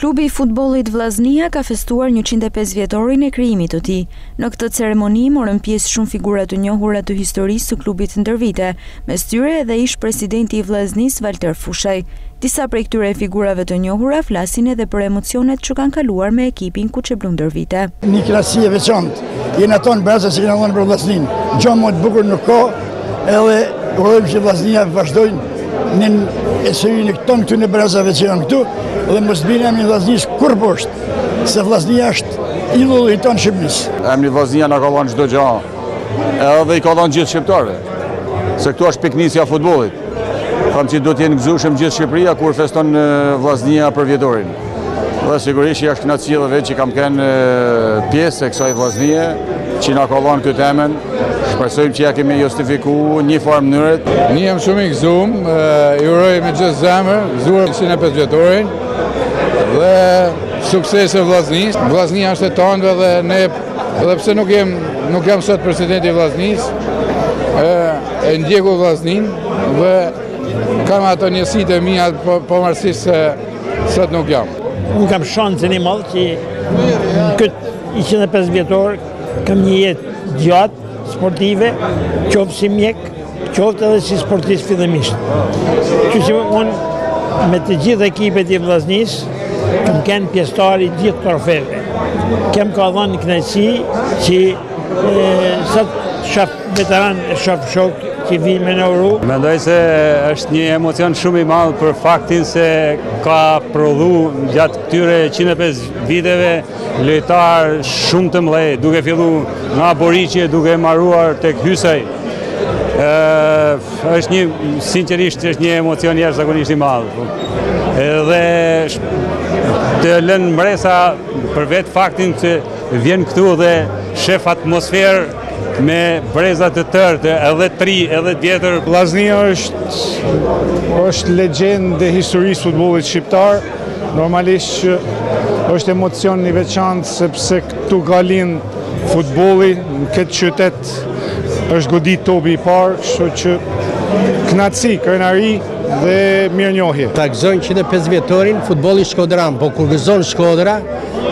Klubi i futbollit Vllaznia ka festuar njëqind e pesë vjetorin e krijimit të tij. Në këtë ceremoni morën pjesë shumë figura të njohura të historisë së klubit ndër vite, mes tyre edhe ish-presidenti i Vllaznisë Valter Fushaj. Disa prej këtyre figurave të njohura flasin edhe për emocionet që kanë kaluar me ekipin kuqeblu ndër vite. Një kënaqësi e veçantë. Jena tanë breza që kena dhanë për Vllazninë. Gja ma t'bukur nuk ka. Edhe urojmë që Vllaznia vazhdon në eserinë e ktanë këtyne brezave që janë këtu dhe mos bjen emni Vllaznisë kurrë poshtë, se Vllaznia është idhull i tanë Shqipnisë. Emni Vllaznia na ka dhanë çdo gja, edhe i ka dhanë gjithë shqiptarëve, se këtu është pikënisja e futbollit. Tham që do t'jenë gëzueshëm gjithë Shqipëria kur feston Vllaznia përvjetorin. Dhe sigurisht që është knaqësi dhe vetë që kam kënë pjesë e kësaj Vllaznie, që na ka dhanë këtë emën, shpresojmë që ja kemi justifiku një farë mënyret. Unë jam shumë i gëzum, i uroj me gjithë zemër, gëzuar njëqind e pesë vjetorin, dhe suksese Vllaznisë. Vllaznia është e tanëve dhe ne, edhe pse nuk jam, nuk jam sot presidenti i Vllaznisë, e ndjeki Vllazninë, dhe kam ato ndjesitë e mia, pavarësisht se Sot nuk jam. Unë kam shansin e madh që këtë 105 vjetor kam një jetë t'gjatë sportive, qoftë si mjek, qoftë edhe si sportist fillimisht. Qysh unë me të gjithë ekipet e Vllaznisë kam kanë pjesëtar i gjithë trofeve. Kjo m'ka dhanë kënaqësi që sot shof Veteranë e shof shokë që vijnë me na uru. Mendoj se është një emocion shumë i madh për faktin se ka prodhu gjatë këtyre 105 viteve lojtarë shumë të mdhej, duke fillu nga Boriçi e duke mbaruar tek Hysaj. është një, sincerisht, është një emocion jashtëzakonisht i madh. Edhe të len mbresa për vetë faktin që vjen këtu dhe shef atmosferë Me breza të tërë, edhe t'ri, edhe t'vjetër. Vllaznia është legjendë e historisë së futbollit shqiptar. Normalisht që është emocion i veçantë sepse këtu ka lind futbolli, në këtë qytet është godit topi i parë, kështu që kënaqësi, krenari dhe mirënjohje. Ta gëzojë 105 vjetorin futbolli shkodran, po kur gëzon Shkodra,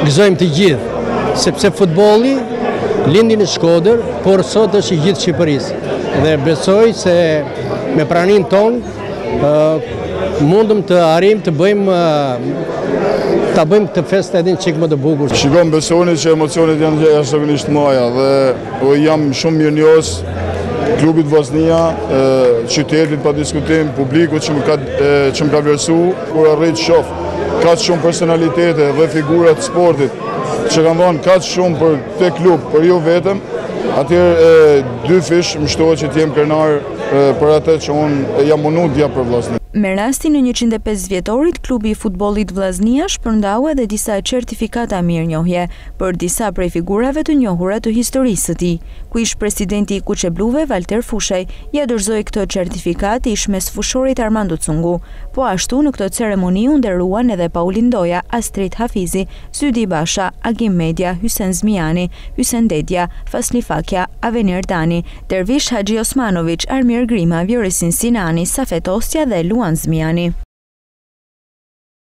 Gëzojmë të gjithë, sepse futbolli lindi në Shkodër, por sot është i gjithë Shqipërisë. Dhe besoj se me praninë tonë mundëm të arrijmë të bëjmë ta bëjmë këtë festë edhe një çikë më të bukur. Shiko, m'besoni që emocionet janë jashtëzakonisht t'mdhaja dhe po jam shumë mirënjohës klubit Vllaznia, qytetit pa diskutim, publikut që më ka vlerësu, kur arrit shof Kaq shumë personalitete dhe figura të sportit, që kanë dhanë kaq shumë për këtë klub, për ju jo vetëm, atëherë dyfish më shtohet që t'jem krenar për atë që unë jam munu t'jap për Vllazni. Me rastin e 105-vjetorit, klubi i futbollit Vllaznia shpërndau edhe disa certifikata mirënjohje për disa prej figurave të njohura të historisë të tij, ku ish-presidenti i Kuqebluve, Valter Fushaj, ia dorëzoi këtë certifikatë ish-mesfushorit Armando Cungu, Po ashtu në këtë ceremoni u nderuan edhe Paulin Ndoja, Astrit Hafizi, Zydi Basha, Agim Medja, Hysen Zmijani, Hysen Dedja, Fasli Fakja, Avenir Dani, Dervish Haxhi Osmanoviç, Armir Grima, Vioresin Sinani, Safet Osja dhe Luan Zmijani.